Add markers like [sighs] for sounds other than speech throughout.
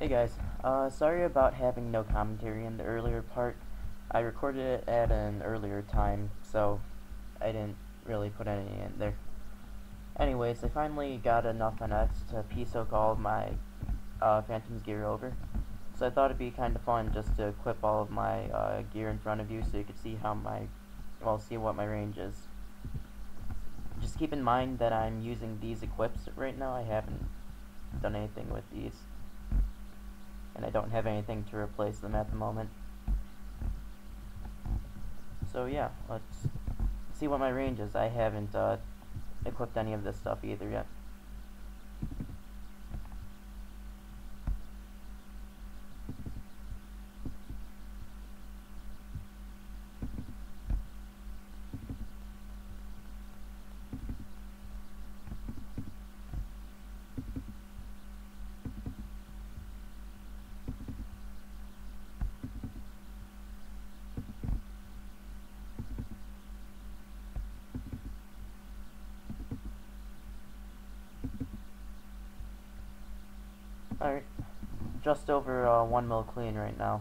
Hey guys, uh, sorry about having no commentary in the earlier part. I recorded it at an earlier time, so I didn't really put any in there. Anyways, I finally got enough NX to p-soak all of my uh, Phantom's gear over. So I thought it'd be kind of fun just to equip all of my uh, gear in front of you so you could see how my, well, see what my range is. Just keep in mind that I'm using these equips right now. I haven't done anything with these and I don't have anything to replace them at the moment. So yeah, let's see what my range is. I haven't uh, equipped any of this stuff either yet. Alright, just over uh, 1 mil clean right now.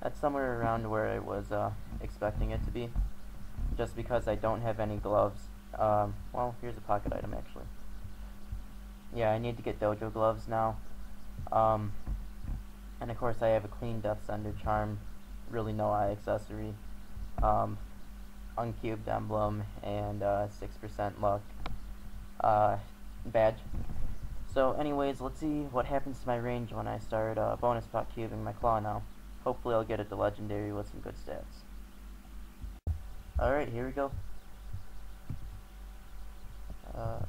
That's somewhere around where I was uh, expecting it to be. Just because I don't have any gloves. Um, well, here's a pocket item actually. Yeah, I need to get dojo gloves now. Um, and of course I have a clean Death Sender charm, really no eye accessory, um, uncubed emblem, and 6% uh, luck uh, badge. So anyways, let's see what happens to my range when I start uh, bonus pot cubing my claw now. Hopefully I'll get it to legendary with some good stats. Alright, here we go. Uh,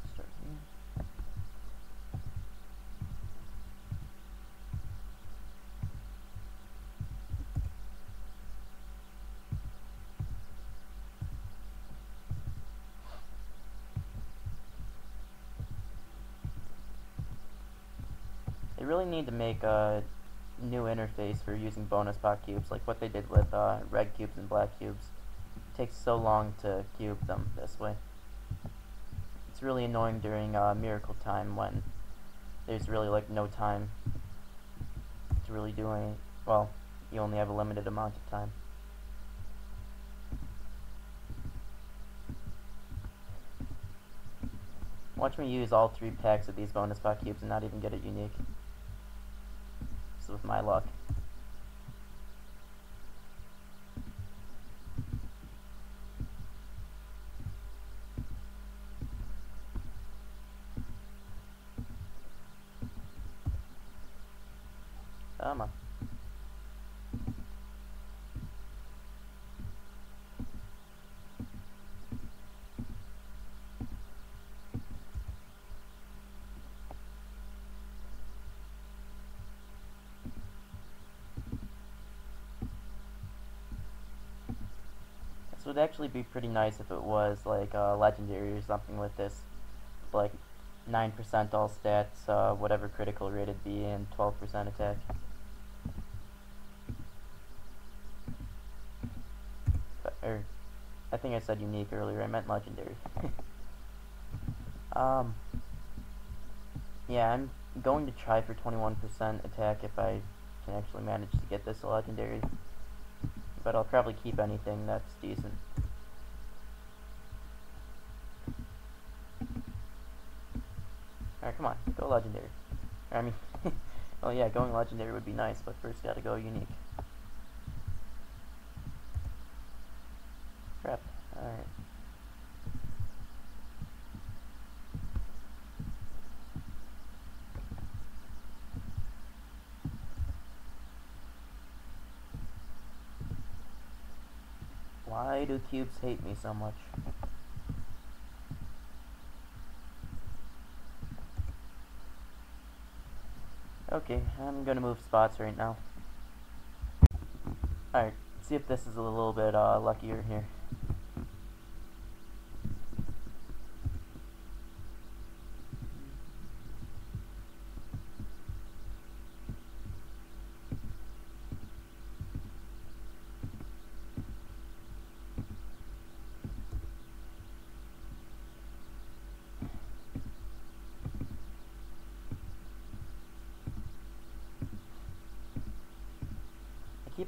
They really need to make a new interface for using bonus pot cubes, like what they did with uh, red cubes and black cubes. It takes so long to cube them this way. It's really annoying during uh, miracle time when there's really like no time to really do any, well, you only have a limited amount of time. Watch me use all three packs of these bonus pot cubes and not even get it unique with my luck. Come on. This would actually be pretty nice if it was like uh, legendary or something with this. Like 9% all stats, uh, whatever critical rate it'd be, and 12% attack. But, er, I think I said unique earlier, I meant legendary. [laughs] um, yeah, I'm going to try for 21% attack if I can actually manage to get this legendary but I'll probably keep anything that's decent. Alright, come on, go legendary. I mean, [laughs] well yeah, going legendary would be nice, but first gotta go unique. Crap, alright. Why do cubes hate me so much? Okay, I'm gonna move spots right now. Alright, see if this is a little bit uh, luckier here.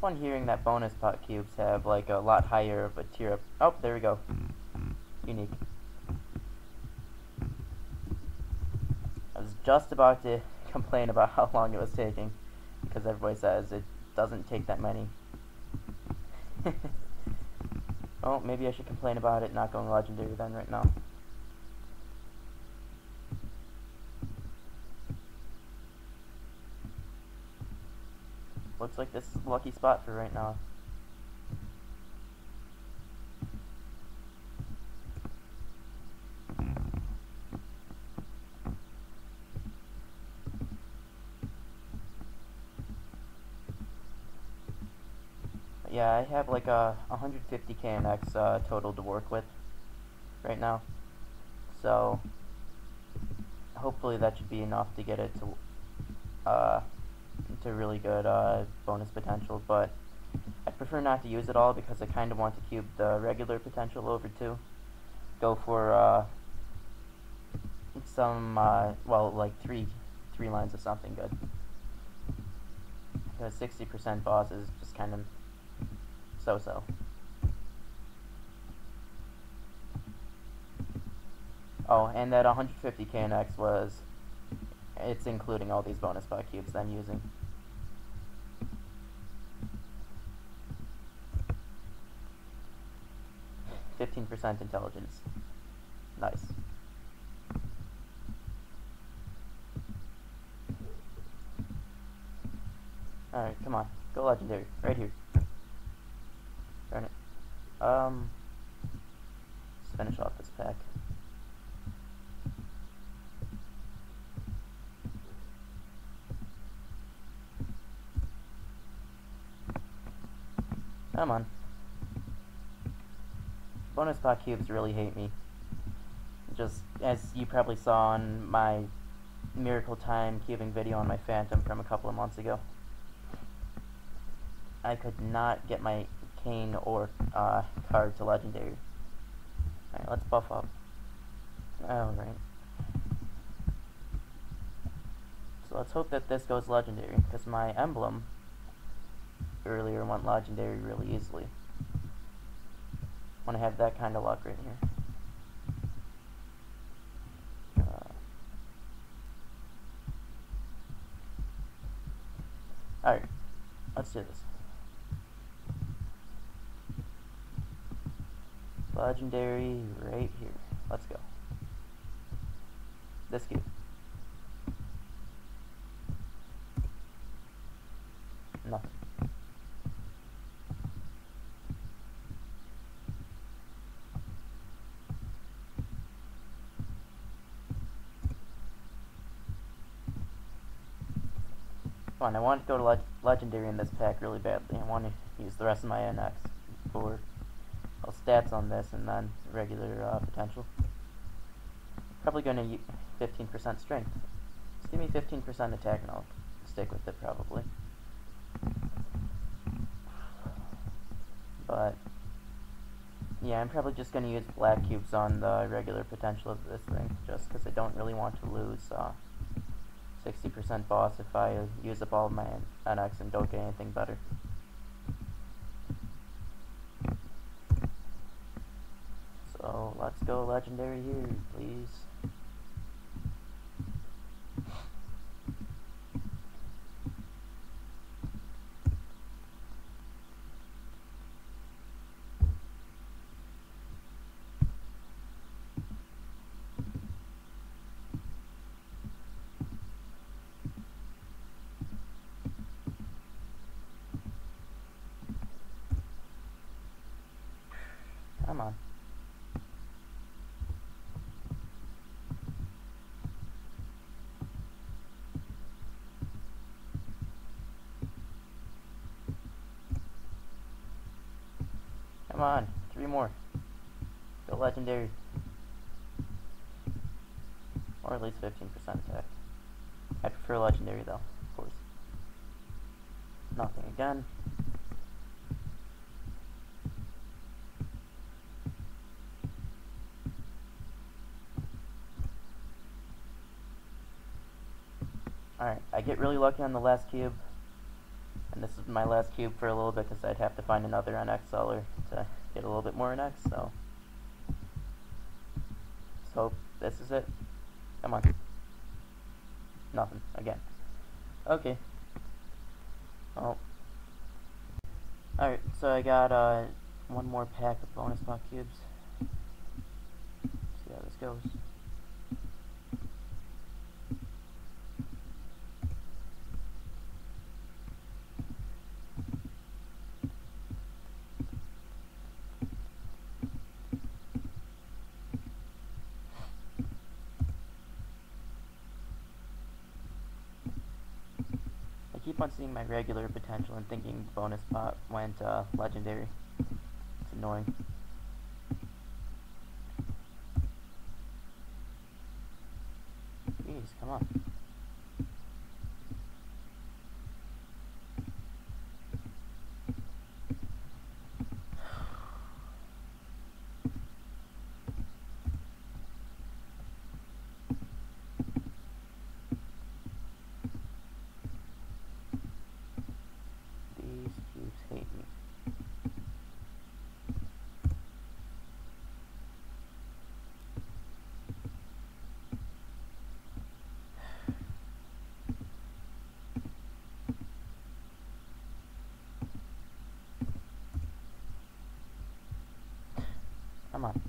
On hearing that bonus pot cubes have like a lot higher of a tier up. Oh, there we go. Unique. I was just about to [laughs] complain about how long it was taking because everybody says it doesn't take that many. [laughs] oh, maybe I should complain about it not going legendary then right now. Looks like this is lucky spot for right now. yeah, I have like a 150 KNX uh, total to work with right now. So hopefully that should be enough to get it to uh, to really good uh, bonus potential. But I prefer not to use it all because I kind of want to cube the regular potential over too. Go for uh, some uh, well like three three lines of something good. Because 60% boss is just kind of so-so. Oh, and that 150 KNX was, it's including all these bonus pot cubes that I'm using. Fifteen percent intelligence. Nice. Alright, come on. Go legendary. Right here. Darn it. Um, let's finish off this pack. Come on. Bonus pot cubes really hate me. Just as you probably saw on my Miracle Time cubing video on my Phantom from a couple of months ago. I could not get my cane or uh, card to legendary. Alright, let's buff up. Alright. So let's hope that this goes legendary, because my emblem earlier went legendary really easily. Want to have that kind of luck right here. Uh, Alright, let's do this. Legendary right here. Let's go. This cube. Nothing. On, I want to go to leg Legendary in this pack really badly. I want to use the rest of my NX for stats on this and then regular uh, potential. Probably going to 15% strength. Just give me 15% attack and I'll stick with it probably. But, yeah, I'm probably just going to use black cubes on the regular potential of this thing, just because I don't really want to lose 60% uh, boss if I use up all my NX and don't get anything better. So let's go legendary here, please. Come on. Come on, three more. Go legendary. Or at least 15% attack. I prefer legendary though, of course. Nothing again. Alright, I get really lucky on the last cube. And this is my last cube for a little bit because I'd have to find another NX seller to get a little bit more NX, so. So, this is it. Come on. Nothing, again. Okay. Oh. Alright, so I got uh, one more pack of bonus block cubes. See how this goes. Keep on seeing my regular potential and thinking bonus pot went uh, legendary. It's annoying. Jeez, come on. Come on.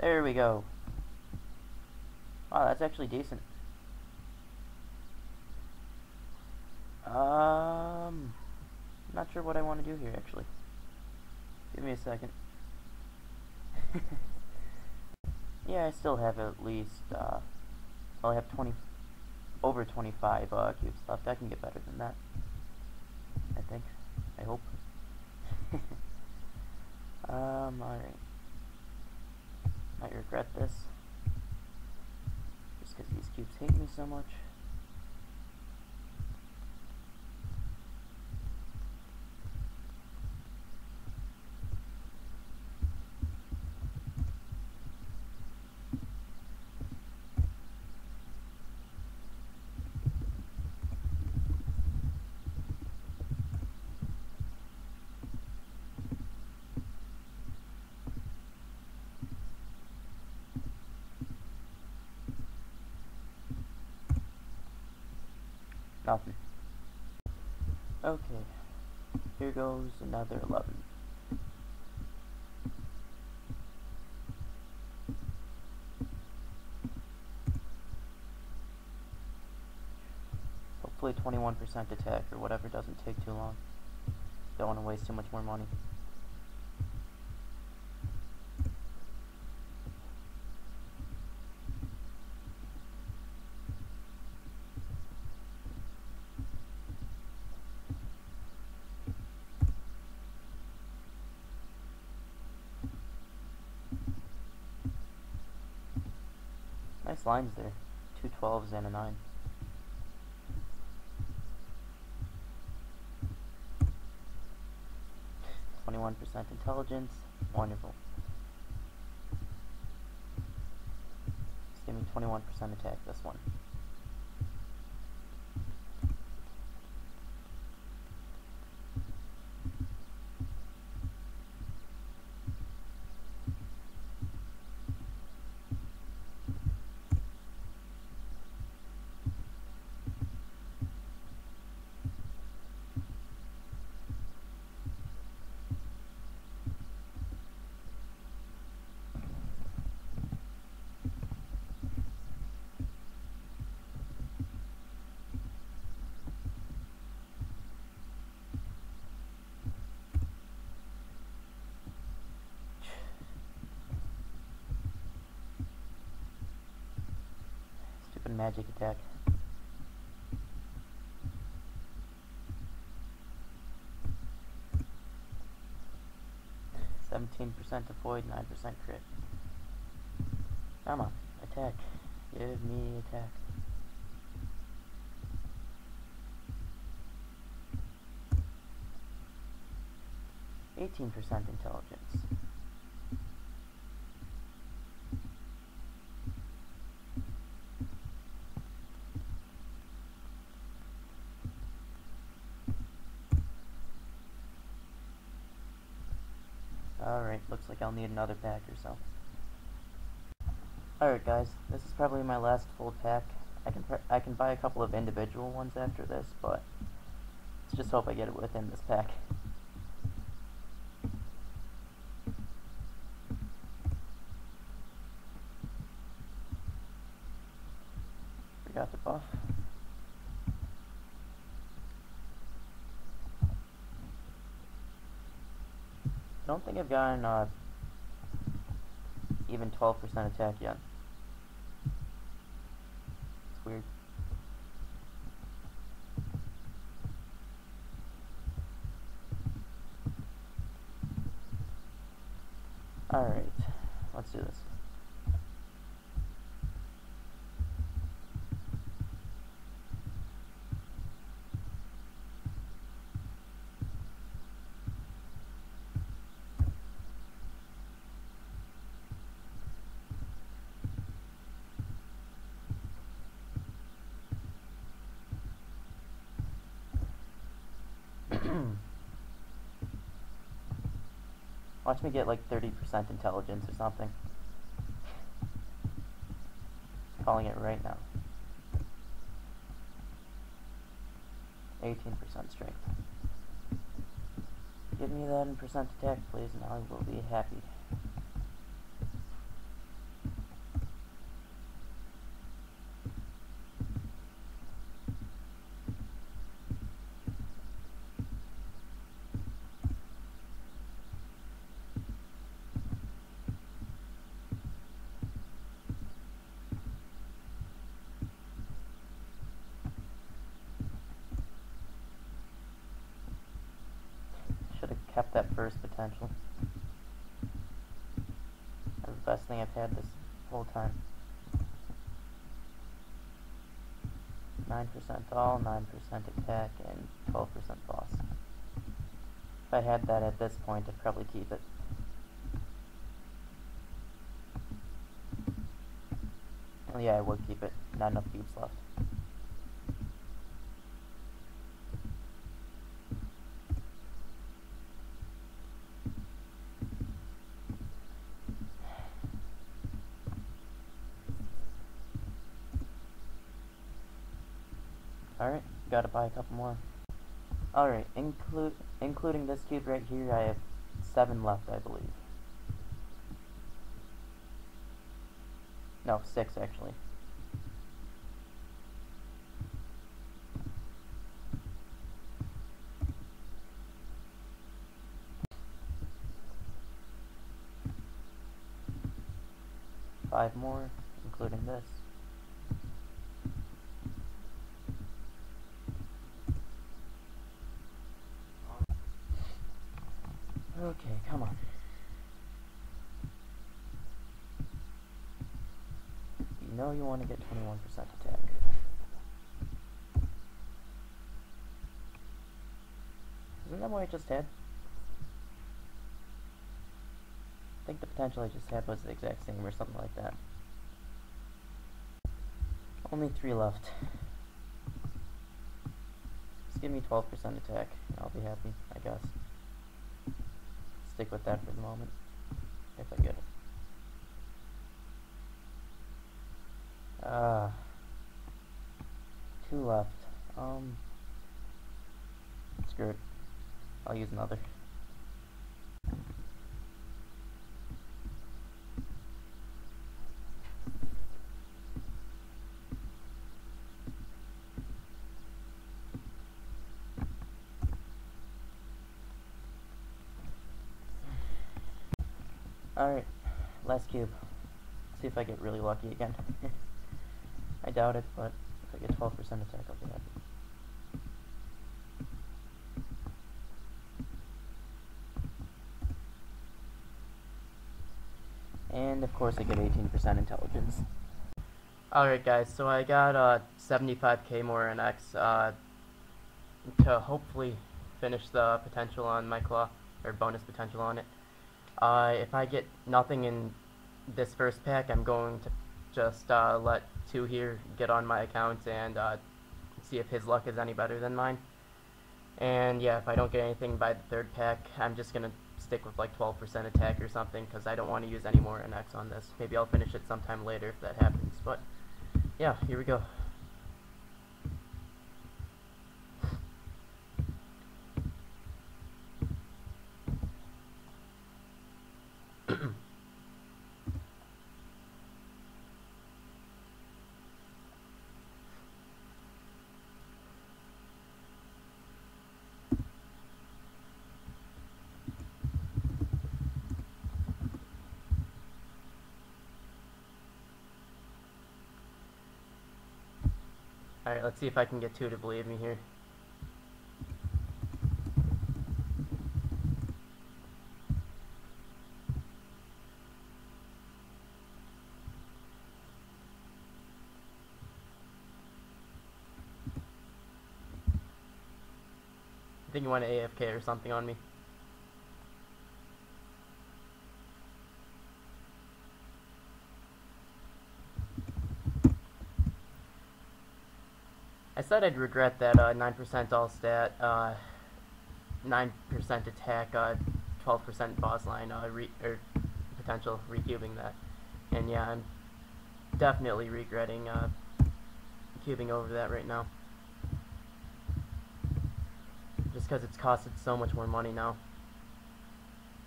There we go. Wow, that's actually decent. Um, not sure what I want to do here, actually. Give me a second. [laughs] yeah, I still have at least, uh, well, I have 20, over 25 uh, cubes left. I can get better than that. I think. I hope. [laughs] um, alright. Might regret this. Just because these cubes hate me so much. Nothing. Okay. Here goes another 11. Hopefully 21% attack or whatever doesn't take too long. Don't want to waste too much more money. Nice lines there. Two 12s and a 9. Twenty-one percent intelligence. Wonderful. Give me twenty-one percent attack this one. Magic attack. Seventeen percent to void, nine percent crit. Come on, attack. Give me attack. Eighteen percent intelligence. Alright, looks like I'll need another pack or so. Alright guys, this is probably my last full pack. I can I can buy a couple of individual ones after this, but let's just hope I get it within this pack. Forgot to buff. I don't think I've gotten uh, even 12% attack yet. It's weird. Alright, let's do this. [clears throat] Watch me get like 30% intelligence or something. Calling it right now. 18% strength. Give me that in percent attack, please, and I will be happy. Should have kept That's the best thing I've had this whole time. 9% all, 9% attack, and 12% boss. If I had that at this point, I'd probably keep it. Oh yeah, I would keep it. Not enough cubes left. Alright, gotta buy a couple more. Alright, include including this cube right here, I have seven left, I believe. No, six actually. Five more, including this. Okay, come on. You know you want to get 21% attack. Isn't that what I just had? I think the potential I just had was the exact same or something like that. Only three left. Just give me 12% attack, I'll be happy, I guess stick with that for the moment, if I get it. Uh, two left. Um, screw it. I'll use another. Alright, last cube. See if I get really lucky again. [laughs] I doubt it, but if I get 12% attack, I'll be happy. and of course I get 18% intelligence. Alright guys, so I got uh, 75k more NX uh, to hopefully finish the potential on my claw, or bonus potential on it. Uh, if I get nothing in this first pack, I'm going to just uh, let two here get on my account and uh, see if his luck is any better than mine. And yeah, if I don't get anything by the third pack, I'm just going to stick with like 12% attack or something because I don't want to use any more NX on this. Maybe I'll finish it sometime later if that happens, but yeah, here we go. Alright, let's see if I can get two to believe me here. I think you want an AFK or something on me. Said I'd regret that 9% uh, all stat, 9% uh, attack, 12% uh, boss line, re or potential recubing that. And yeah, I'm definitely regretting cubing over that right now. Just because it's costed so much more money now.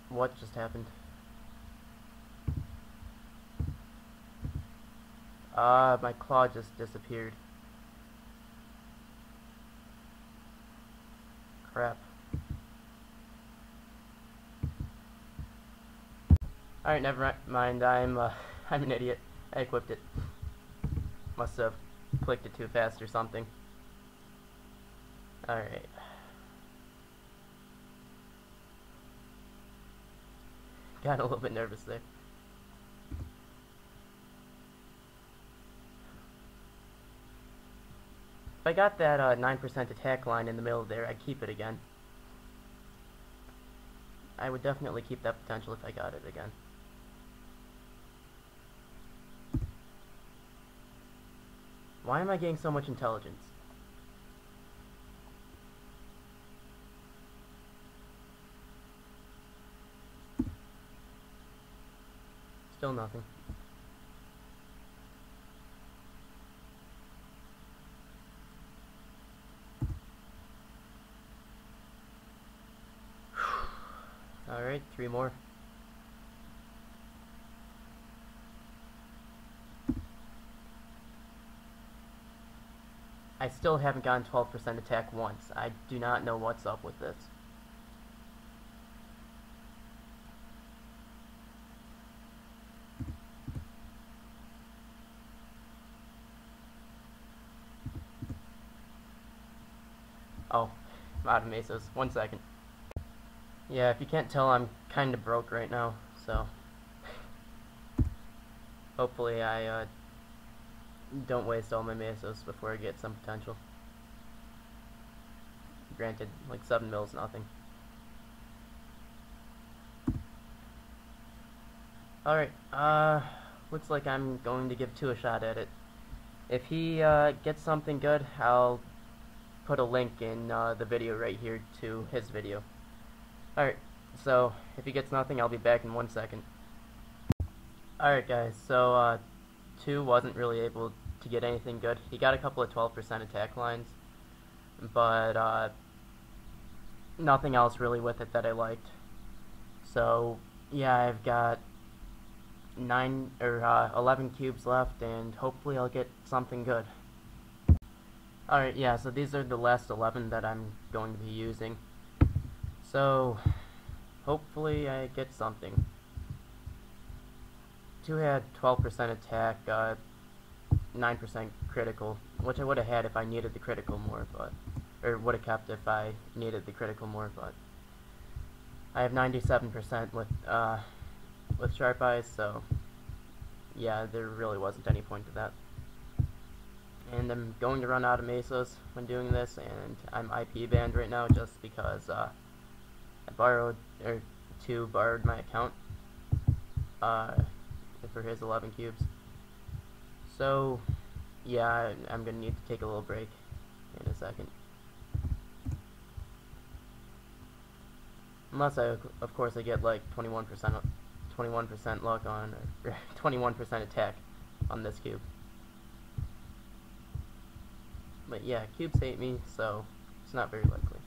What just happened? Uh, my claw just disappeared. Crap. Alright, never mind. I'm, uh, [laughs] I'm an idiot. I equipped it. Must have clicked it too fast or something. Alright. Got a little bit nervous there. If I got that 9% uh, attack line in the middle there, I'd keep it again. I would definitely keep that potential if I got it again. Why am I getting so much intelligence? Still nothing. Alright, three more. I still haven't gotten 12% attack once. I do not know what's up with this. Oh, I'm out of mesos. One second. Yeah, if you can't tell, I'm kind of broke right now, so... Hopefully I, uh, don't waste all my mesos before I get some potential. Granted, like 7 mils, nothing. Alright, uh, looks like I'm going to give two a shot at it. If he, uh, gets something good, I'll put a link in, uh, the video right here to his video. Alright, so if he gets nothing, I'll be back in one second. Alright guys, so uh, 2 wasn't really able to get anything good. He got a couple of 12% attack lines, but uh, nothing else really with it that I liked. So yeah, I've got nine or uh, 11 cubes left, and hopefully I'll get something good. Alright, yeah, so these are the last 11 that I'm going to be using. So, hopefully I get something. 2 had 12% attack, 9% uh, critical, which I would have had if I needed the critical more, but, or would have kept if I needed the critical more, but I have 97% with, uh, with sharp eyes, so yeah, there really wasn't any point to that. And I'm going to run out of mesos when doing this, and I'm IP banned right now just because uh, borrowed, or two borrowed my account uh, for his 11 cubes. So, yeah, I'm to need to take a little break in a second. Unless I, of course, I get like 21% 21% luck on, 21% [laughs] attack on this cube. But yeah, cubes hate me, so it's not very likely.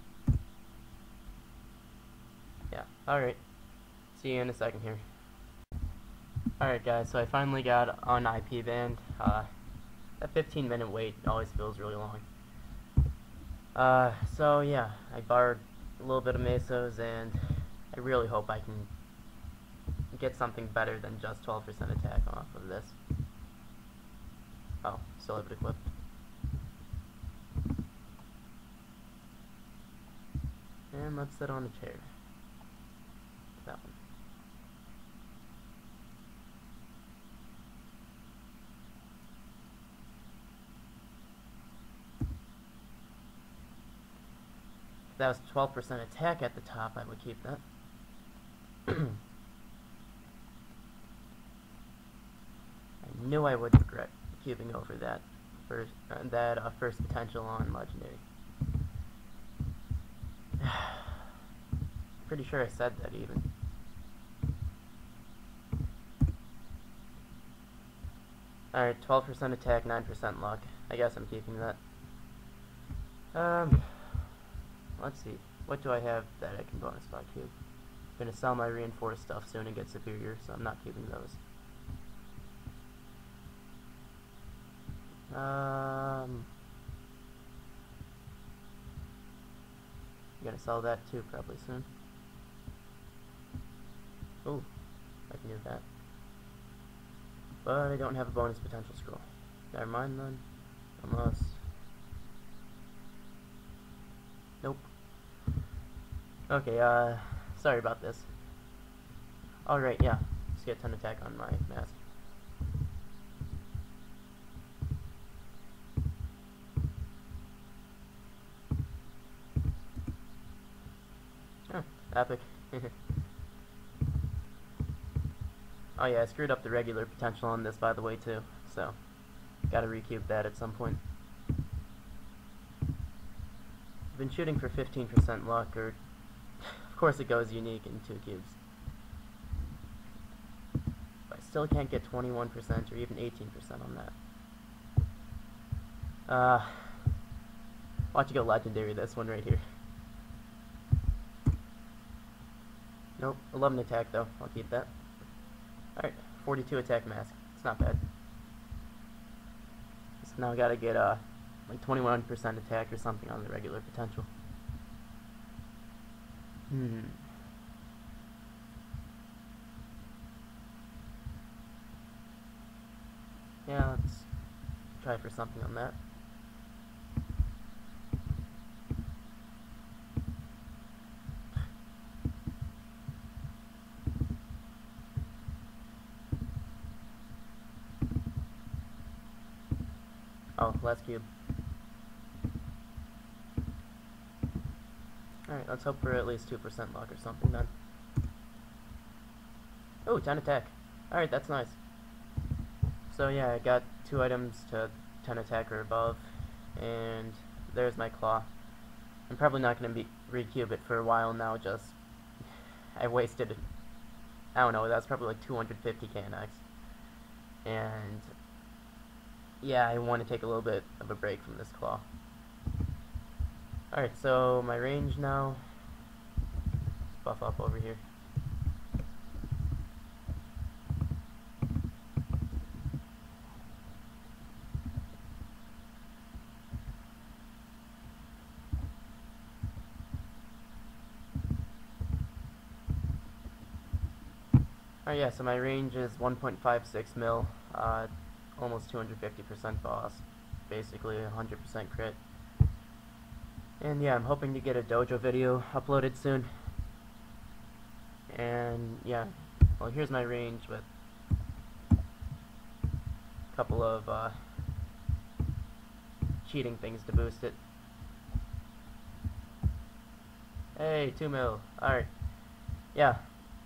Yeah, alright. See you in a second here. Alright guys, so I finally got on IP band. Uh, that 15 minute wait always feels really long. Uh, so yeah, I borrowed a little bit of mesos and I really hope I can get something better than just 12% attack off of this. Oh, still have it equipped. And let's sit on a chair. That one. If that was 12% attack at the top, I would keep that. [clears throat] I knew I would regret cubing over that first, uh, that uh, first potential on legendary. [sighs] Pretty sure I said that even. Alright, 12% attack, 9% luck. I guess I'm keeping that. Um, let's see. What do I have that I can bonus by cube? I'm gonna sell my reinforced stuff soon and get superior, so I'm not keeping those. Um, I'm gonna sell that too probably soon. Oh, I can do that. But I don't have a bonus potential scroll. Never mind then. Unless... Nope. Okay, uh, sorry about this. Alright, yeah. Let's get 10 attack on my mask. Epic. [laughs] oh yeah, I screwed up the regular potential on this by the way too, so gotta recube that at some point. I've been shooting for 15% luck, or [sighs] of course it goes unique in two cubes. But I still can't get 21% or even 18% on that. Uh, watch you go legendary this one right here. Nope, 11 attack though. I'll keep that. Alright, 42 attack mask. It's not bad. So now I gotta get uh, like 21% attack or something on the regular potential. Hmm. Yeah, let's try for something on that. Oh, last cube. Alright, let's hope for at least 2% luck or something then. Oh, 10 attack. Alright, that's nice. So yeah, I got two items to 10 attack or above, and there's my claw. I'm probably not going to be recube it for a while now, just... [laughs] I wasted, I don't know, that's probably like 250 KNX. And yeah, I want to take a little bit of a break from this claw. Alright, so my range now. Buff up over here. Alright, yeah, so my range is 1.56 mil. Uh, almost 250% boss, basically 100% crit. And yeah, I'm hoping to get a dojo video uploaded soon. And yeah, well here's my range with a couple of uh, cheating things to boost it. Hey, 2 mil. Alright. Yeah.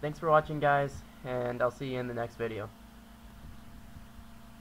Thanks for watching, guys, and I'll see you in the next video.